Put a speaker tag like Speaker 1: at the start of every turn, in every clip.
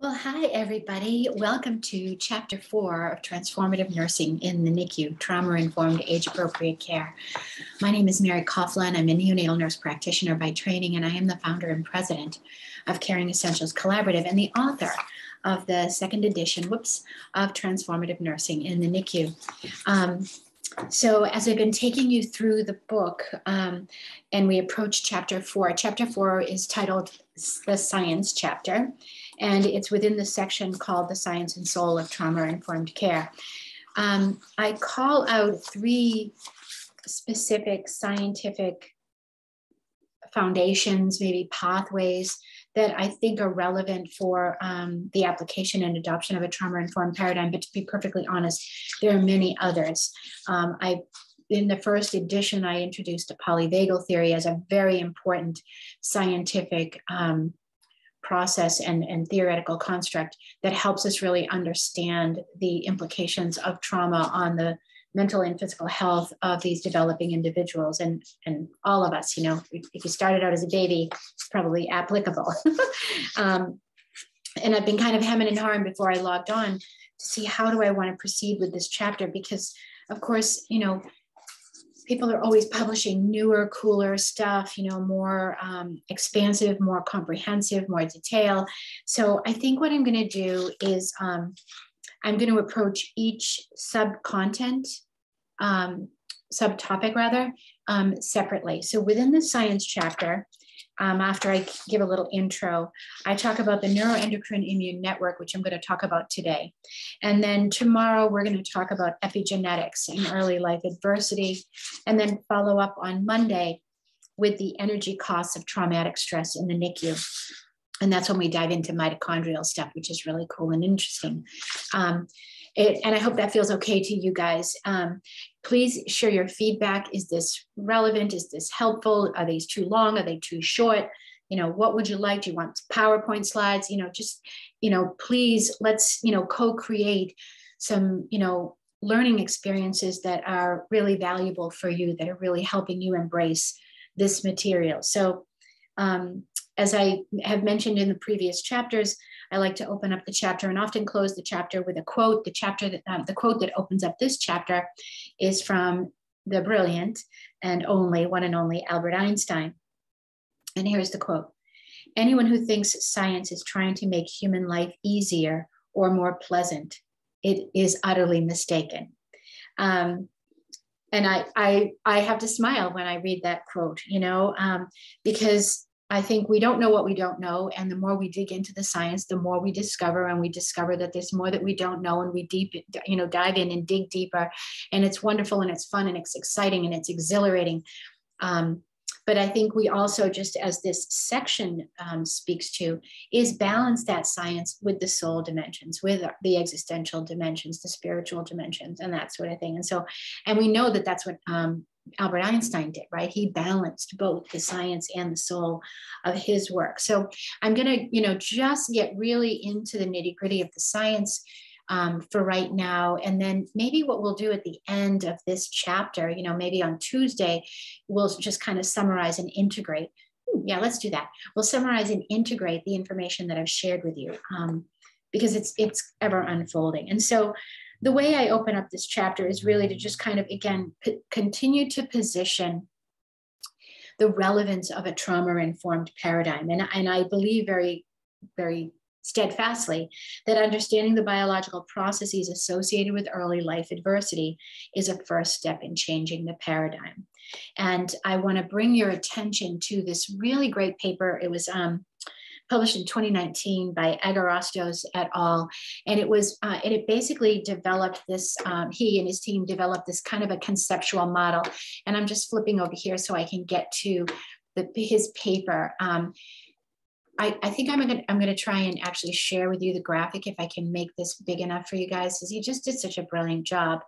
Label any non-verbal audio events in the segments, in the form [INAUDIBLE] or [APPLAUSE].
Speaker 1: Well, hi, everybody. Welcome to Chapter 4 of Transformative Nursing in the NICU, Trauma Informed Age Appropriate Care. My name is Mary Coughlin. I'm a neonatal nurse practitioner by training, and I am the founder and president of Caring Essentials Collaborative and the author of the second edition, whoops, of Transformative Nursing in the NICU. Um, so as I've been taking you through the book um, and we approach chapter four, chapter four is titled the science chapter and it's within the section called The Science and Soul of Trauma Informed Care. Um, I call out three specific scientific foundations, maybe pathways that I think are relevant for um, the application and adoption of a trauma informed paradigm. But to be perfectly honest, there are many others. Um, I in the first edition, I introduced a polyvagal theory as a very important scientific um, process and, and theoretical construct that helps us really understand the implications of trauma on the mental and physical health of these developing individuals and and all of us you know if you started out as a baby it's probably applicable [LAUGHS] um, and i've been kind of hemming and hawing before i logged on to see how do i want to proceed with this chapter because of course you know people are always publishing newer, cooler stuff, you know, more um, expansive, more comprehensive, more detail. So I think what I'm going to do is um, I'm going to approach each sub content, um, subtopic rather, um, separately. So within the science chapter, um, after I give a little intro, I talk about the neuroendocrine immune network, which I'm going to talk about today. And then tomorrow, we're going to talk about epigenetics and early life adversity, and then follow up on Monday with the energy costs of traumatic stress in the NICU. And that's when we dive into mitochondrial stuff, which is really cool and interesting. Um, it, and I hope that feels okay to you guys. Um, please share your feedback. Is this relevant? Is this helpful? Are these too long? Are they too short? You know, what would you like? Do you want PowerPoint slides? You know, just, you know, please let's, you know, co-create some, you know, learning experiences that are really valuable for you, that are really helping you embrace this material. So um, as I have mentioned in the previous chapters, I like to open up the chapter and often close the chapter with a quote. The chapter that um, the quote that opens up this chapter is from the brilliant and only one and only Albert Einstein. And here's the quote. Anyone who thinks science is trying to make human life easier or more pleasant, it is utterly mistaken. Um, and I, I, I have to smile when I read that quote, you know, um, because I think we don't know what we don't know. And the more we dig into the science, the more we discover and we discover that there's more that we don't know and we deep, you know, dive in and dig deeper. And it's wonderful and it's fun and it's exciting and it's exhilarating. Um, but I think we also, just as this section um, speaks to, is balance that science with the soul dimensions, with the existential dimensions, the spiritual dimensions, and that sort of thing. And so, and we know that that's what um, Albert Einstein did, right? He balanced both the science and the soul of his work. So I'm going to, you know, just get really into the nitty gritty of the science um, for right now. And then maybe what we'll do at the end of this chapter, you know, maybe on Tuesday, we'll just kind of summarize and integrate. Yeah, let's do that. We'll summarize and integrate the information that I've shared with you um, because it's it's ever unfolding. And so the way I open up this chapter is really to just kind of, again, p- continue to position the relevance of a trauma informed paradigm. And, and I believe very, very steadfastly that understanding the biological processes associated with early life adversity is a first step in changing the paradigm. And I want to bring your attention to this really great paper. It was um, published in 2019 by Agorastos et al. And it was, uh, and it basically developed this, um, he and his team developed this kind of a conceptual model. And I'm just flipping over here so I can get to the, his paper. Um, I, I, think I'm gonna I'm gonna try and actually share with you the graphic if I can make this big enough for you guys because he just did such a brilliant job,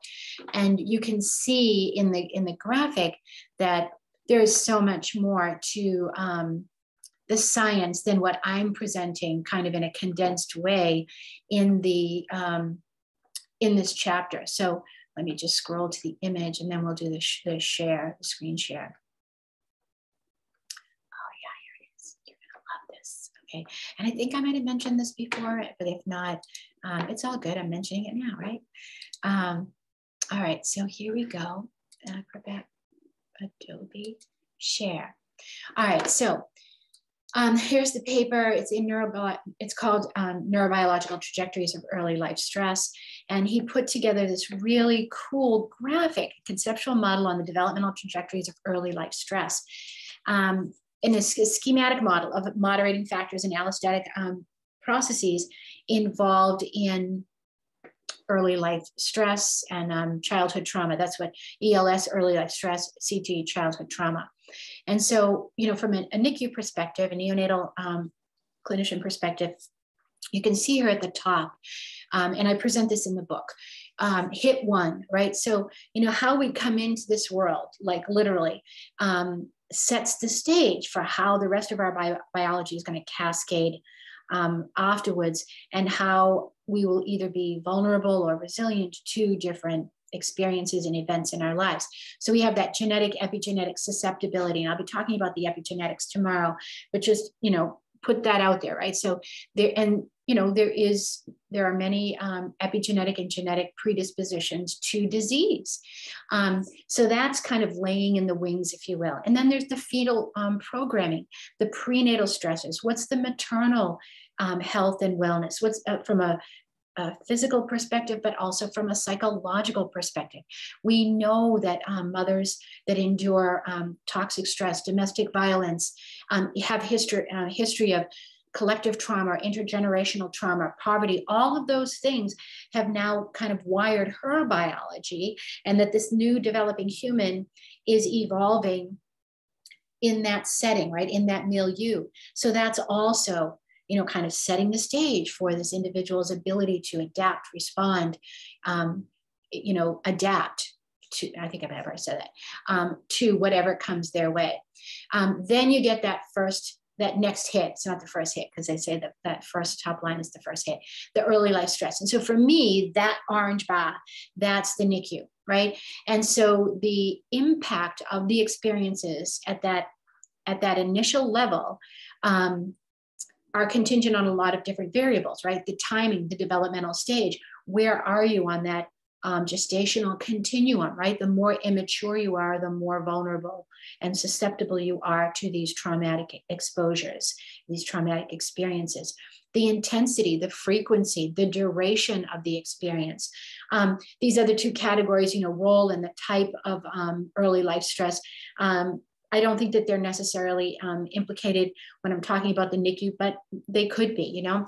Speaker 1: and you can see in the in the graphic that there is so much more to um, the science than what I'm presenting kind of in a condensed way in the um, in this chapter. So let me just scroll to the image and then we'll do the, sh the share, the screen share. Oh yeah, here it is. You're gonna love this. Okay, and I think I might have mentioned this before, but if not, um, it's all good. I'm mentioning it now, right? Um, all right, so here we go. Acrobat Adobe share. All right, so um, here's the paper. It's in neurobi it's called um, Neurobiological Trajectories of Early Life Stress. And he put together this really cool graphic conceptual model on the developmental trajectories of early life stress. Um, in a schematic model of moderating factors and allostatic um, processes involved in early life stress and um, childhood trauma. That's what ELS, early life stress, CT, childhood trauma. And so, you know, from a, a NICU perspective, a neonatal um, clinician perspective, you can see here at the top, um, and I present this in the book, um, hit one, right? So, you know, how we come into this world, like literally, um, sets the stage for how the rest of our bio biology is going to cascade um, afterwards and how we will either be vulnerable or resilient to different experiences and events in our lives. So we have that genetic epigenetic susceptibility. And I'll be talking about the epigenetics tomorrow, but just, you know, put that out there, right? So there, and you know, there is, there are many um, epigenetic and genetic predispositions to disease. Um, so that's kind of laying in the wings, if you will. And then there's the fetal um, programming, the prenatal stresses. What's the maternal um, health and wellness? What's uh, from a a physical perspective, but also from a psychological perspective. We know that um, mothers that endure um, toxic stress, domestic violence, um, have history, uh, history of collective trauma, intergenerational trauma, poverty, all of those things have now kind of wired her biology, and that this new developing human is evolving in that setting, right, in that milieu. So that's also you know, kind of setting the stage for this individual's ability to adapt, respond, um, you know, adapt to, I think I've ever said that, um, to whatever comes their way. Um, then you get that first, that next hit. It's not the first hit because they say that that first top line is the first hit, the early life stress. And so for me, that orange bar, that's the NICU, right? And so the impact of the experiences at that at that initial level um, are contingent on a lot of different variables, right? The timing, the developmental stage. Where are you on that um, gestational continuum, right? The more immature you are, the more vulnerable and susceptible you are to these traumatic exposures, these traumatic experiences. The intensity, the frequency, the duration of the experience. Um, these other two categories, you know, role and the type of um, early life stress. I don't think that they're necessarily um, implicated when I'm talking about the NICU, but they could be, you know.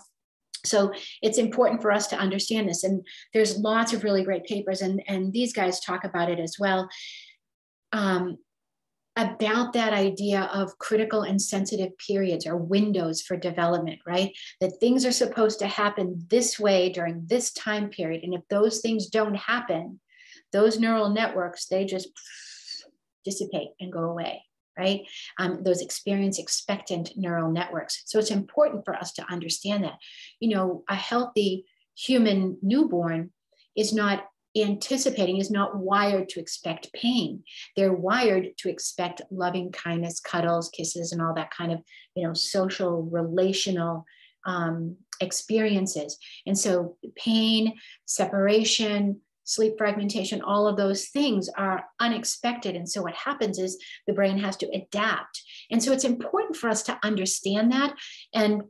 Speaker 1: So it's important for us to understand this. And there's lots of really great papers, and, and these guys talk about it as well. Um, about that idea of critical and sensitive periods or windows for development, right? That things are supposed to happen this way during this time period. And if those things don't happen, those neural networks, they just dissipate and go away right? Um, those experience expectant neural networks. So it's important for us to understand that. You know, a healthy human newborn is not anticipating is not wired to expect pain they're wired to expect loving kindness cuddles kisses and all that kind of you know social relational um, experiences and so pain separation sleep fragmentation, all of those things are unexpected. And so what happens is the brain has to adapt. And so it's important for us to understand that. And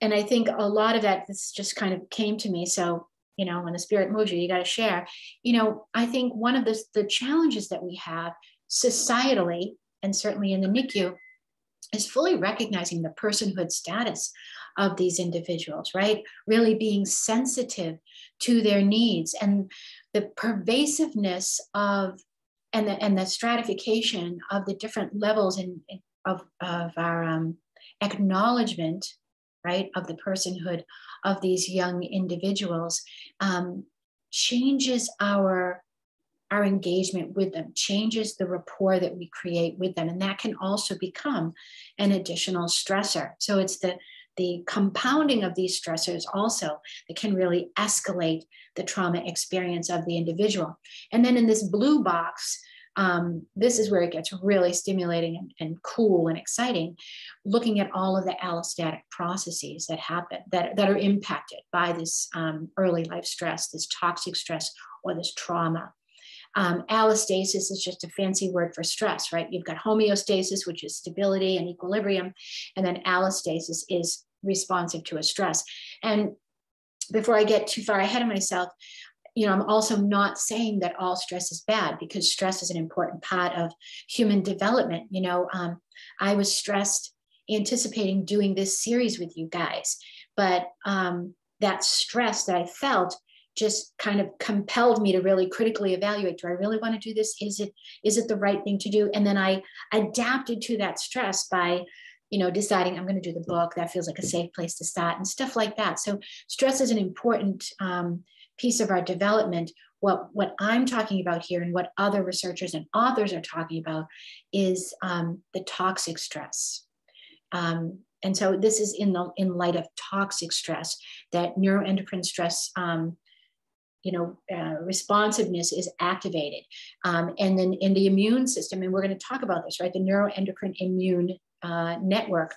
Speaker 1: and I think a lot of that this just kind of came to me. So, you know, when the spirit moves you, you got to share. You know, I think one of the, the challenges that we have societally, and certainly in the NICU, is fully recognizing the personhood status of these individuals, right? Really being sensitive to their needs and the pervasiveness of and the, and the stratification of the different levels in, of, of our um, acknowledgement, right, of the personhood of these young individuals um, changes our our engagement with them changes the rapport that we create with them and that can also become an additional stressor so it's the the compounding of these stressors also that can really escalate the trauma experience of the individual. And then in this blue box, um, this is where it gets really stimulating and, and, cool and exciting, looking at all of the allostatic processes that happen, that, that are impacted by this um, early life stress, this toxic stress, or this trauma. Um, allostasis is just a fancy word for stress, right? You've got homeostasis, which is stability and equilibrium, and then allostasis is responsive to a stress. And before I get too far ahead of myself, you know, I'm also not saying that all stress is bad because stress is an important part of human development. You know, um, I was stressed anticipating doing this series with you guys, but um, that stress that I felt just kind of compelled me to really critically evaluate do i really want to do this? Is it is it the right thing to do? And then i adapted to that stress by you know deciding i'm going to do the book that feels like a safe place to start and stuff like that. So stress is an important um, piece of our development, what, what I'm talking about here and what other researchers and authors are talking about is um, the toxic stress. Um, and so this is in the in light of toxic stress that neuroendocrine stress um, you know uh, responsiveness is activated um, and then in the immune system and we're going to talk about this right the neuroendocrine immune uh, network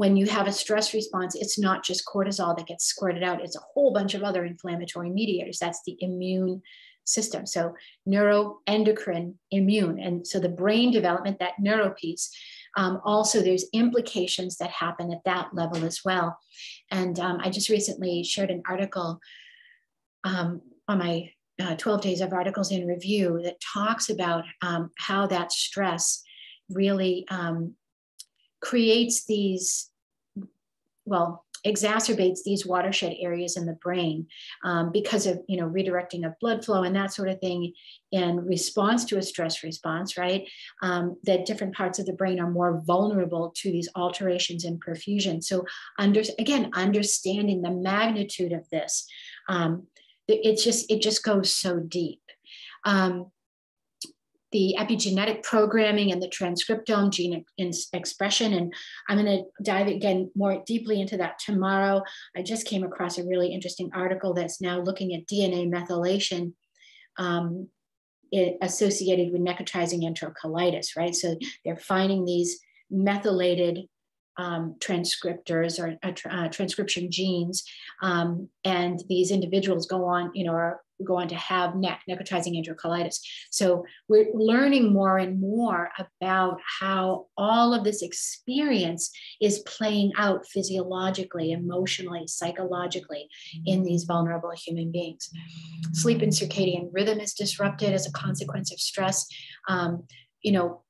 Speaker 1: when you have a stress response, it's not just cortisol that gets squirted out, it's a whole bunch of other inflammatory mediators. That's the immune system. So neuroendocrine immune. And so the brain development, that neuro piece, um, also there's implications that happen at that level as well. And um, I just recently shared an article um, on my uh, 12 days of articles in review that talks about um, how that stress really um, creates these well, exacerbates these watershed areas in the brain um, because of you know redirecting of blood flow and that sort of thing in response to a stress response right? Um, that different parts of the brain are more vulnerable to these alterations in perfusion. So under again understanding the magnitude of this um, it just it just goes so deep um, the epigenetic programming and the transcriptome gene expression. And I'm going to dive again more deeply into that tomorrow. I just came across a really interesting article that's now looking at DNA methylation um, associated with necrotizing enterocolitis, right? So they're finding these methylated um, transcriptors or uh, uh, transcription genes, um, and these individuals go on, you know, are go on to have NEC, necrotizing enterocolitis. So we're learning more and more about how all of this experience is playing out physiologically, emotionally, psychologically in these vulnerable human beings. Sleep and circadian rhythm is disrupted as a consequence of stress. Um, you know,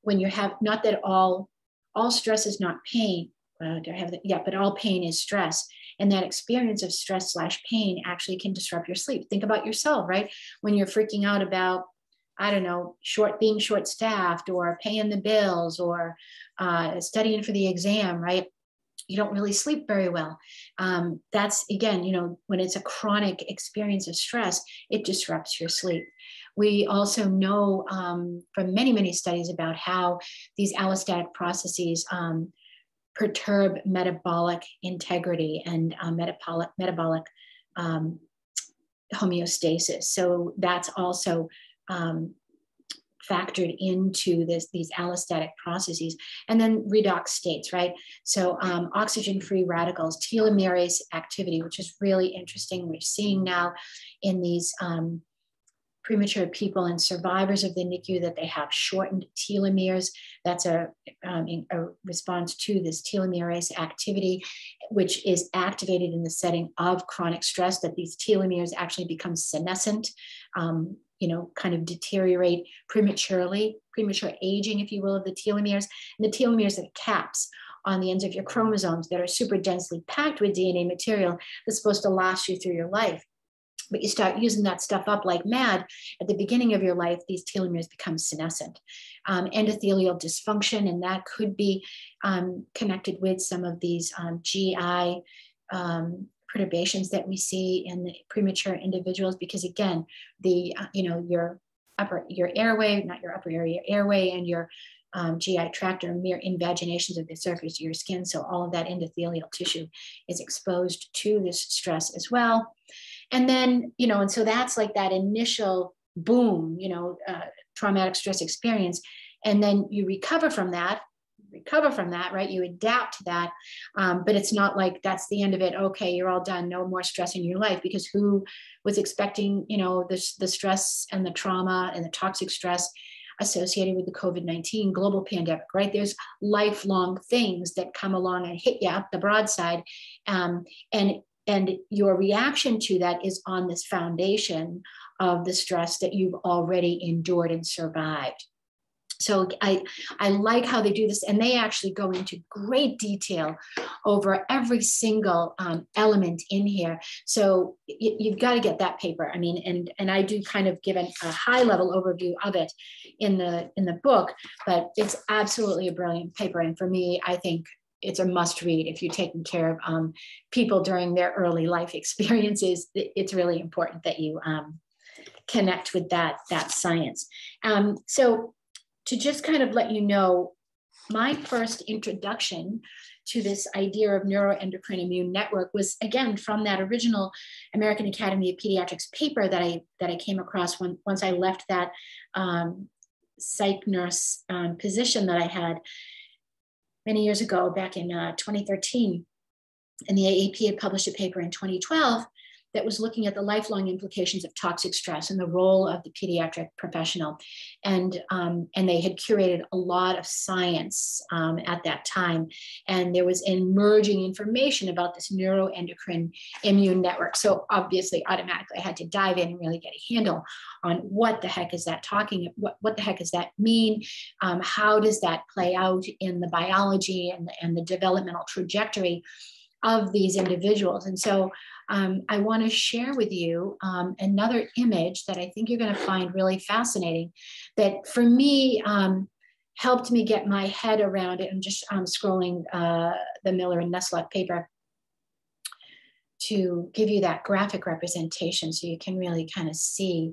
Speaker 1: when you have, not that all, all stress is not pain, do I have that? Yeah, but all pain is stress. And that experience of stress slash pain actually can disrupt your sleep. Think about yourself, right? When you're freaking out about, I don't know, short being short staffed or paying the bills or uh, studying for the exam, right? You don't really sleep very well. Um, that's again, you know, when it's a chronic experience of stress, it disrupts your sleep. We also know um, from many, many studies about how these allostatic processes um, perturb metabolic integrity and uh, metabolic, metabolic um, homeostasis. So that's also um, factored into this these allostatic processes and then redox states right so um, oxygen free radicals telomerase activity which is really interesting we're seeing now in these um, premature people and survivors of the NICU that they have shortened telomeres. That's a, um, a response to this telomerase activity, which is activated in the setting of chronic stress, that these telomeres actually become senescent, um, you know, kind of deteriorate prematurely, premature aging, if you will, of the telomeres. And the telomeres are caps on the ends of your chromosomes that are super densely packed with DNA material that's supposed to last you through your life but you start using that stuff up like mad at the beginning of your life these telomeres become senescent um, endothelial dysfunction and that could be um, connected with some of these um, gi um, perturbations that we see in the premature individuals because again the uh, you know your upper your airway not your upper area your airway and your um, GI tract are mere invaginations of the surface of your skin. So all of that endothelial tissue is exposed to this stress as well. And then, you know, and so that's like that initial boom, you know, uh, traumatic stress experience. And then you recover from that, recover from that, right? You adapt to that. Um, but it's not like that's the end of it. Okay, you're all done. No more stress in your life because who was expecting, you know, the, the stress and the trauma and the toxic stress associated with the COVID 19 global pandemic, right? There's lifelong things that come along and hit you up the broadside. Um, and and your reaction to that is on this foundation of the stress that you've already endured and survived. So I, I like how they do this, and they actually go into great detail over every single um, element in here. So you, have got to get that paper. I mean, and and I do kind of give an, a high level overview of it in the in the book, but it's absolutely a brilliant paper. And for me, I think it's a must read if you're taking care of um, people during their early life [LAUGHS] experiences. It's really important that you um, connect with that that science. Um, so to just kind of let you know, my first introduction to this idea of neuroendocrine immune network was again from that original American Academy of Pediatrics paper that I that I came across when once I left that um, psych nurse um, position that I had many years ago, back in uh, 2013. And the AAP had published a paper in 2012 that was looking at the lifelong implications of toxic stress and the role of the pediatric professional. And, um, and they had curated a lot of science um, at that time. And there was emerging information about this neuroendocrine immune network. So obviously, automatically, I had to dive in and really get a handle on what the heck is that talking, what, what the heck does that mean? Um, how does that play out in the biology and, and the developmental trajectory of these individuals? And so um, I want to share with you um, another image that I think you're going to find really fascinating. That for me um, helped me get my head around it. I'm just scrolling uh, the Miller and Nusslock paper to give you that graphic representation so you can really kind of see.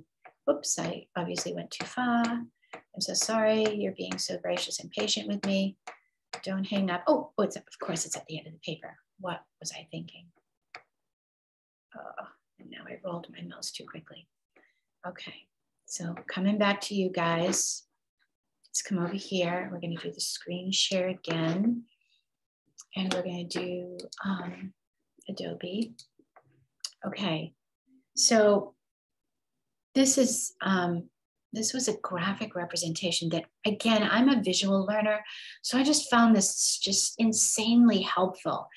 Speaker 1: Oops, I obviously went too far. I'm so sorry. You're being so gracious and patient with me. Don't hang up. Oh, oh it's of course it's at the end of the paper. What was I thinking? Oh, and now I rolled my mouse too quickly. Okay, so coming back to you guys. Let's come over here. We're going to do the screen share again. And we're going to do um, Adobe. Okay, so this is um, this was a graphic representation that again i'm a visual learner so i just found this just insanely helpful.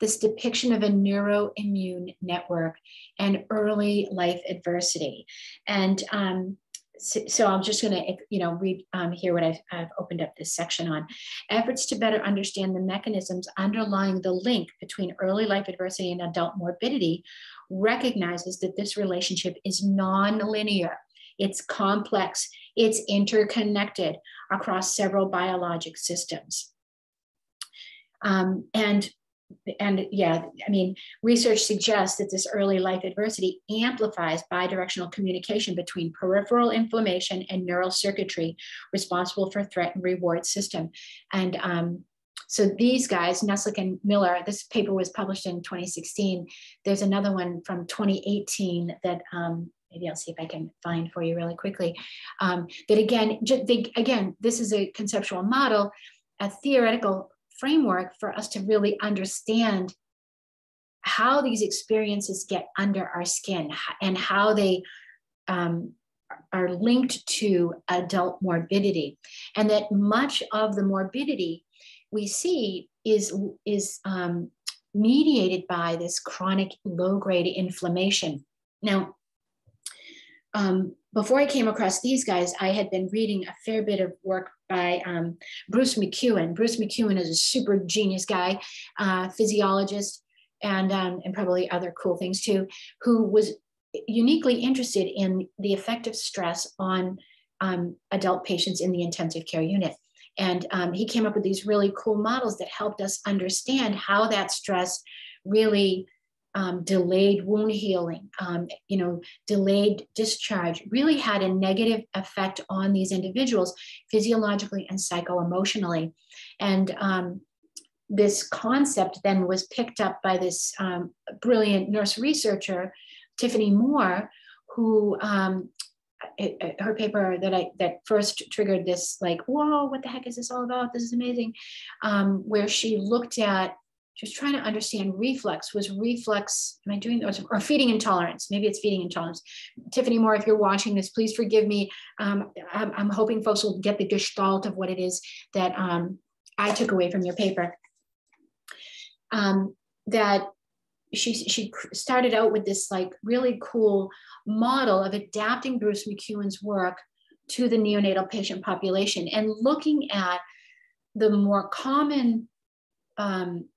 Speaker 1: This depiction of a neuroimmune network and early life adversity. And um, so, so, I'm just going to, you know, read um, here what I've, I've, opened up this section on. Efforts to better understand the mechanisms underlying the link between early life adversity and adult morbidity recognizes that this relationship is non-linear it's complex, it's interconnected across several biologic systems. Um, and and yeah, I mean, research suggests that this early life adversity amplifies bidirectional communication between peripheral inflammation and neural circuitry responsible for threat and reward system. And um, so these guys, Nusslock and Miller, this paper was published in 2016. There's another one from 2018 that um, maybe I'll see if I can find for you really quickly. Um, that again, again, this is a conceptual model, a theoretical framework for us to really understand how these experiences get under our skin and how they um, are linked to adult morbidity. And that much of the morbidity we see is, is um, mediated by this chronic low grade inflammation. Now, um, before I came across these guys, I had been reading a fair bit of work by um, Bruce McEwen. Bruce McEwen is a super genius guy, uh, physiologist, and, um, and probably other cool things too, who was uniquely interested in the effect of stress on um, adult patients in the intensive care unit. And um, he came up with these really cool models that helped us understand how that stress really um, delayed wound healing, um, you know, delayed discharge really had a negative effect on these individuals physiologically and psycho-emotionally. And um, this concept then was picked up by this um, brilliant nurse researcher, Tiffany Moore, who um, it, it, her paper that I that first triggered this like whoa what the heck is this all about this is amazing um, where she looked at just trying to understand reflux. Was reflux am I doing or feeding intolerance. Maybe it's feeding intolerance. Tiffany Moore if you're watching this please forgive me. Um, I'm, I'm, hoping folks will get the gestalt of what it is that um, I took away from your paper. Um, that she she started out with this like really cool model of adapting Bruce McEwen's work to the neonatal patient population and looking at the more common um,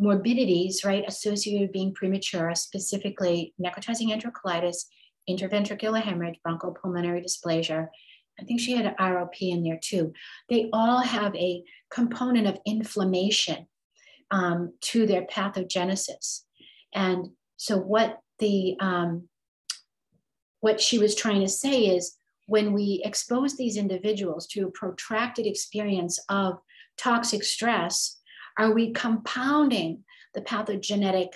Speaker 1: morbidities, right, associated with being premature, specifically necrotizing enterocolitis, interventricular hemorrhage, bronchopulmonary dysplasia. I think she had an ROP in there too. They all have a component of inflammation um, to their pathogenesis. And so what the um, what she was trying to say is when we expose these individuals to a protracted experience of toxic stress, are we compounding the pathogenetic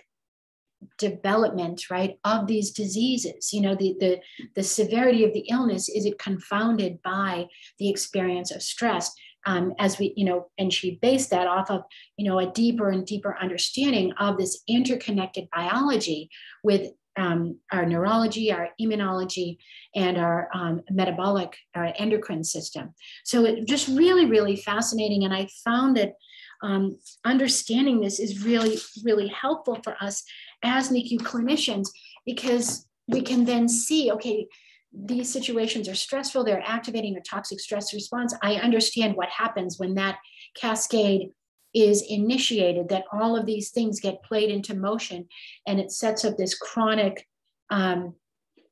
Speaker 1: development right of these diseases you know the, the the severity of the illness is it confounded by the experience of stress um, as we, you know, and she based that off of, you know, a deeper and deeper understanding of this interconnected biology with um, our neurology, our immunology, and our um, metabolic, our endocrine system. So it just really, really fascinating. And I found that um, understanding this is really, really helpful for us as NICU clinicians because we can then see, okay, these situations are stressful, they're activating a toxic stress response. I understand what happens when that cascade is initiated, that all of these things get played into motion and it sets up this chronic um,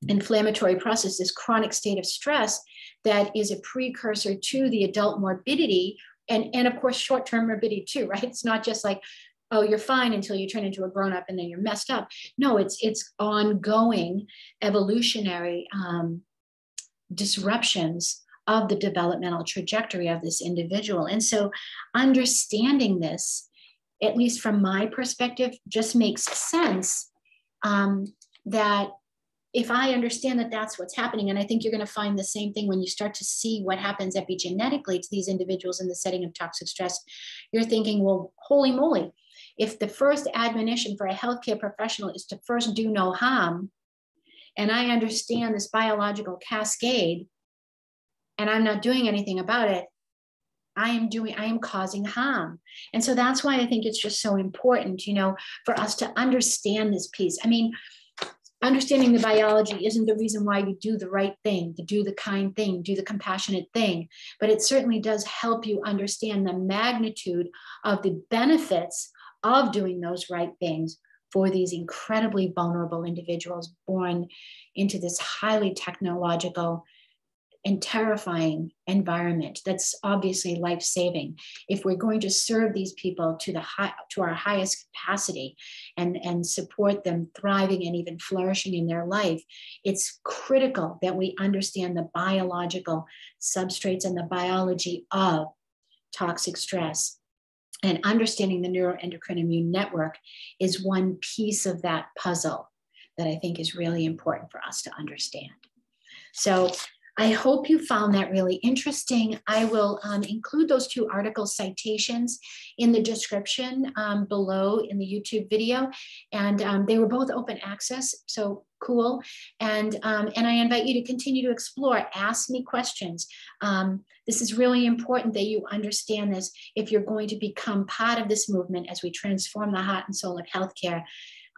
Speaker 1: inflammatory process, this chronic state of stress that is a precursor to the adult morbidity and, and of course, short term morbidity too, right? It's not just like, oh you're fine until you turn into a grown up and then you're messed up no it's it's ongoing evolutionary um, disruptions of the developmental trajectory of this individual and so understanding this at least from my perspective just makes sense um, that if I understand that that's what's happening, and I think you're going to find the same thing when you start to see what happens epigenetically to these individuals in the setting of toxic stress, you're thinking, well, holy moly, if the first admonition for a healthcare professional is to first do no harm, and I understand this biological cascade, and I'm not doing anything about it, I am doing, I am causing harm. And so that's why I think it's just so important, you know, for us to understand this piece. I mean, understanding the biology isn't the reason why you do the right thing, to do the kind thing, do the compassionate thing, but it certainly does help you understand the magnitude of the benefits of doing those right things for these incredibly vulnerable individuals born into this highly technological and terrifying environment that's obviously life-saving if we're going to serve these people to the high, to our highest capacity and and support them thriving and even flourishing in their life it's critical that we understand the biological substrates and the biology of toxic stress and understanding the neuroendocrine immune network is one piece of that puzzle that I think is really important for us to understand. So I hope you found that really interesting. I will um, include those two article citations in the description um, below in the YouTube video. And um, they were both open access, so cool. And, um, and I invite you to continue to explore, ask me questions. Um, this is really important that you understand this if you're going to become part of this movement as we transform the heart and soul of healthcare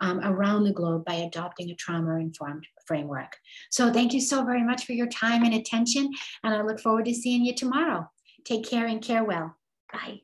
Speaker 1: um, around the globe by adopting a trauma informed framework. So thank you so very much for your time and attention. And I look forward to seeing you tomorrow. Take care and care well. Bye.